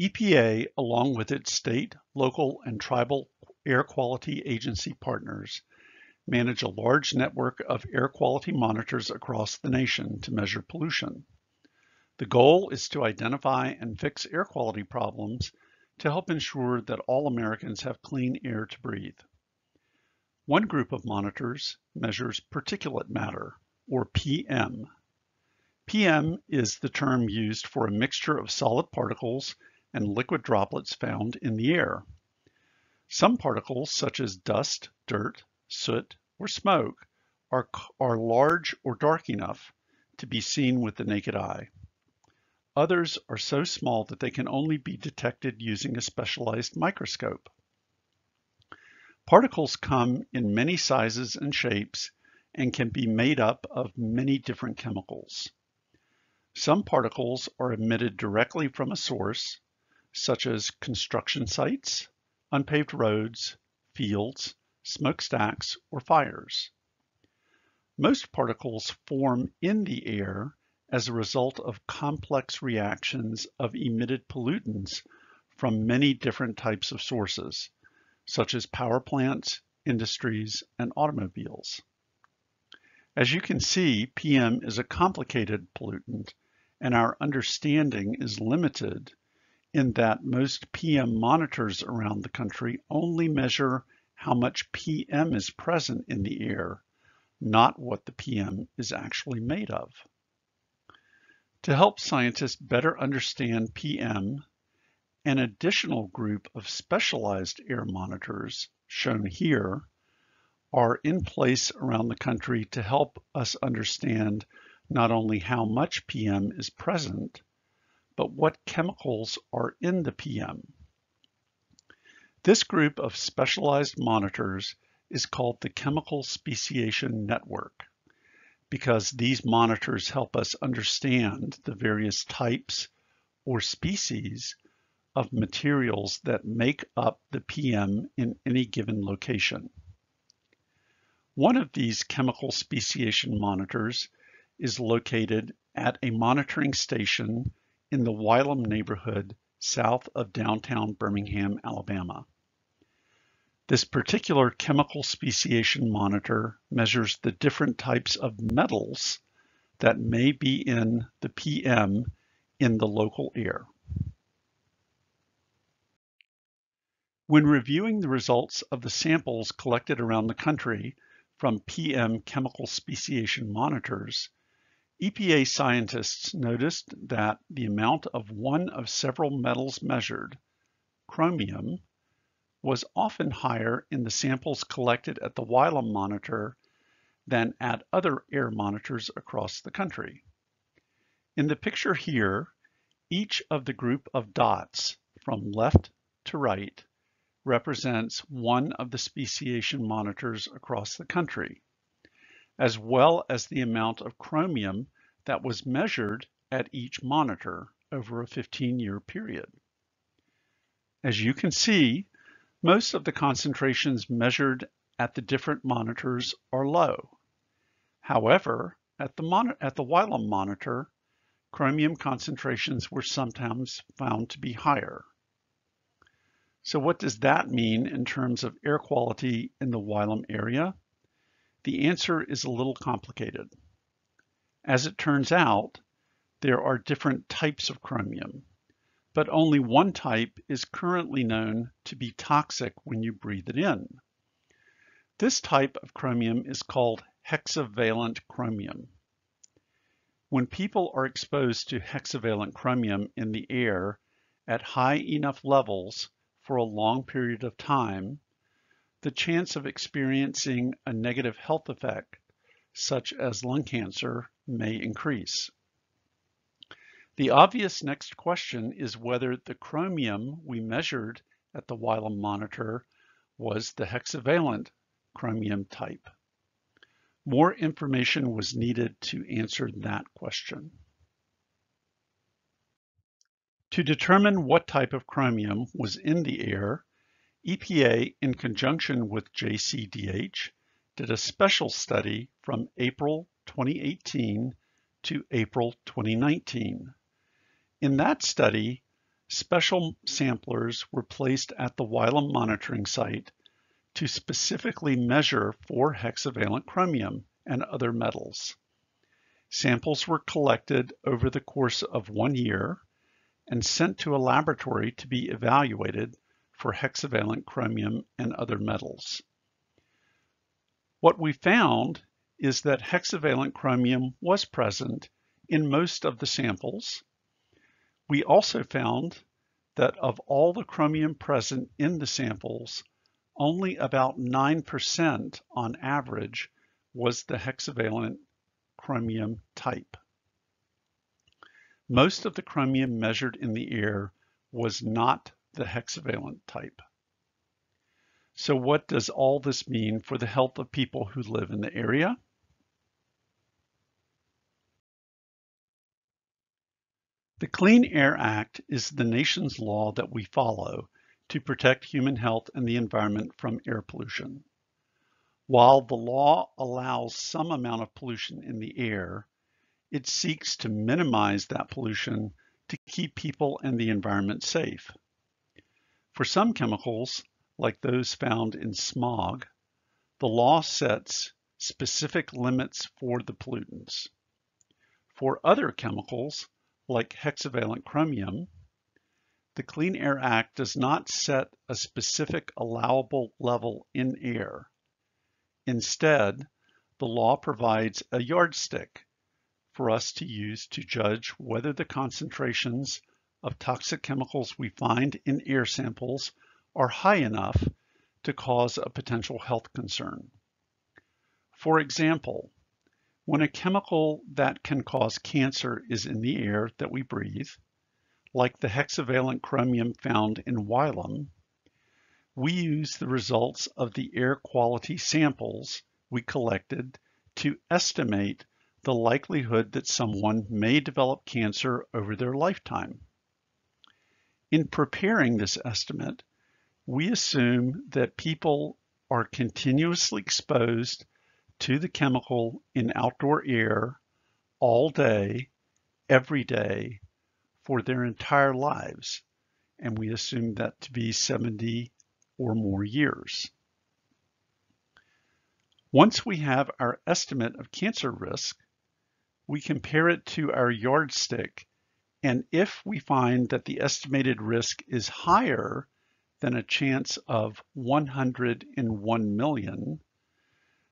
EPA, along with its state, local, and tribal air quality agency partners, manage a large network of air quality monitors across the nation to measure pollution. The goal is to identify and fix air quality problems to help ensure that all Americans have clean air to breathe. One group of monitors measures particulate matter, or PM. PM is the term used for a mixture of solid particles and liquid droplets found in the air. Some particles, such as dust, dirt, soot, or smoke, are, are large or dark enough to be seen with the naked eye. Others are so small that they can only be detected using a specialized microscope. Particles come in many sizes and shapes and can be made up of many different chemicals. Some particles are emitted directly from a source, such as construction sites, unpaved roads, fields, smokestacks, or fires. Most particles form in the air as a result of complex reactions of emitted pollutants from many different types of sources, such as power plants, industries, and automobiles. As you can see, PM is a complicated pollutant, and our understanding is limited in that most PM monitors around the country only measure how much PM is present in the air, not what the PM is actually made of. To help scientists better understand PM, an additional group of specialized air monitors, shown here, are in place around the country to help us understand not only how much PM is present, but what chemicals are in the PM. This group of specialized monitors is called the Chemical Speciation Network because these monitors help us understand the various types or species of materials that make up the PM in any given location. One of these chemical speciation monitors is located at a monitoring station in the Wylam neighborhood south of downtown Birmingham, Alabama. This particular chemical speciation monitor measures the different types of metals that may be in the PM in the local air. When reviewing the results of the samples collected around the country from PM chemical speciation monitors, EPA scientists noticed that the amount of one of several metals measured, chromium, was often higher in the samples collected at the Wylam monitor than at other air monitors across the country. In the picture here, each of the group of dots from left to right represents one of the speciation monitors across the country, as well as the amount of chromium that was measured at each monitor over a 15-year period. As you can see, most of the concentrations measured at the different monitors are low. However, at the, at the Wylam monitor, chromium concentrations were sometimes found to be higher. So what does that mean in terms of air quality in the Wylam area? The answer is a little complicated. As it turns out, there are different types of chromium but only one type is currently known to be toxic when you breathe it in. This type of chromium is called hexavalent chromium. When people are exposed to hexavalent chromium in the air at high enough levels for a long period of time, the chance of experiencing a negative health effect, such as lung cancer, may increase. The obvious next question is whether the chromium we measured at the Wylam monitor was the hexavalent chromium type. More information was needed to answer that question. To determine what type of chromium was in the air, EPA, in conjunction with JCDH, did a special study from April 2018 to April 2019. In that study, special samplers were placed at the Wylam monitoring site to specifically measure for hexavalent chromium and other metals. Samples were collected over the course of one year and sent to a laboratory to be evaluated for hexavalent chromium and other metals. What we found is that hexavalent chromium was present in most of the samples. We also found that of all the chromium present in the samples, only about 9% on average was the hexavalent chromium type. Most of the chromium measured in the air was not the hexavalent type. So what does all this mean for the health of people who live in the area? The Clean Air Act is the nation's law that we follow to protect human health and the environment from air pollution. While the law allows some amount of pollution in the air, it seeks to minimize that pollution to keep people and the environment safe. For some chemicals, like those found in smog, the law sets specific limits for the pollutants. For other chemicals, like hexavalent chromium, the Clean Air Act does not set a specific allowable level in air. Instead, the law provides a yardstick for us to use to judge whether the concentrations of toxic chemicals we find in air samples are high enough to cause a potential health concern. For example, when a chemical that can cause cancer is in the air that we breathe, like the hexavalent chromium found in Wylam, we use the results of the air quality samples we collected to estimate the likelihood that someone may develop cancer over their lifetime. In preparing this estimate, we assume that people are continuously exposed to the chemical in outdoor air all day, every day, for their entire lives, and we assume that to be 70 or more years. Once we have our estimate of cancer risk, we compare it to our yardstick, and if we find that the estimated risk is higher than a chance of 100 in 1 million,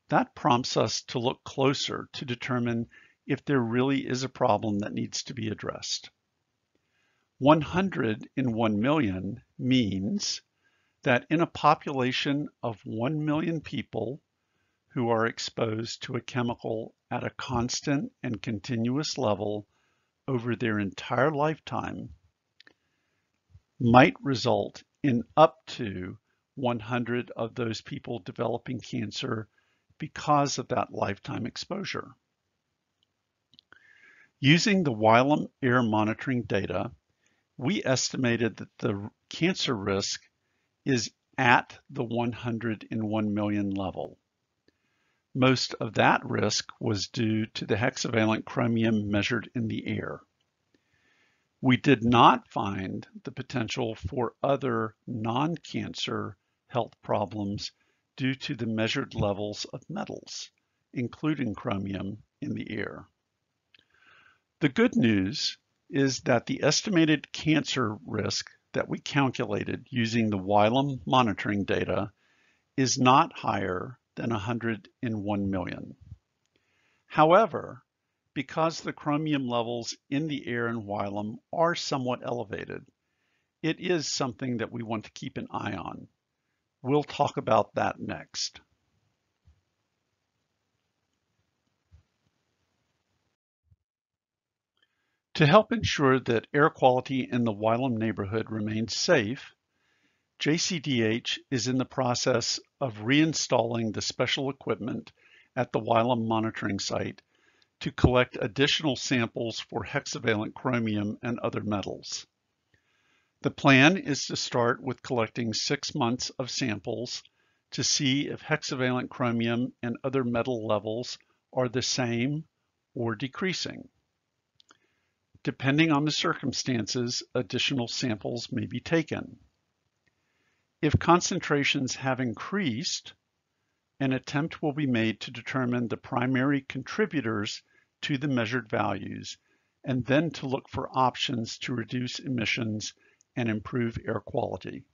that prompts us to look closer to determine if there really is a problem that needs to be addressed. 100 in 1 million means that in a population of 1 million people who are exposed to a chemical at a constant and continuous level over their entire lifetime might result in up to 100 of those people developing cancer because of that lifetime exposure. Using the Wylam air monitoring data, we estimated that the cancer risk is at the 100 in 1 million level. Most of that risk was due to the hexavalent chromium measured in the air. We did not find the potential for other non-cancer health problems due to the measured levels of metals, including chromium, in the air. The good news is that the estimated cancer risk that we calculated using the Wylam monitoring data is not higher than 100 in 1 million. However, because the chromium levels in the air in Wylam are somewhat elevated, it is something that we want to keep an eye on. We'll talk about that next. To help ensure that air quality in the Wylam neighborhood remains safe, JCDH is in the process of reinstalling the special equipment at the Wylam monitoring site to collect additional samples for hexavalent chromium and other metals. The plan is to start with collecting six months of samples to see if hexavalent chromium and other metal levels are the same or decreasing. Depending on the circumstances, additional samples may be taken. If concentrations have increased, an attempt will be made to determine the primary contributors to the measured values, and then to look for options to reduce emissions and improve air quality.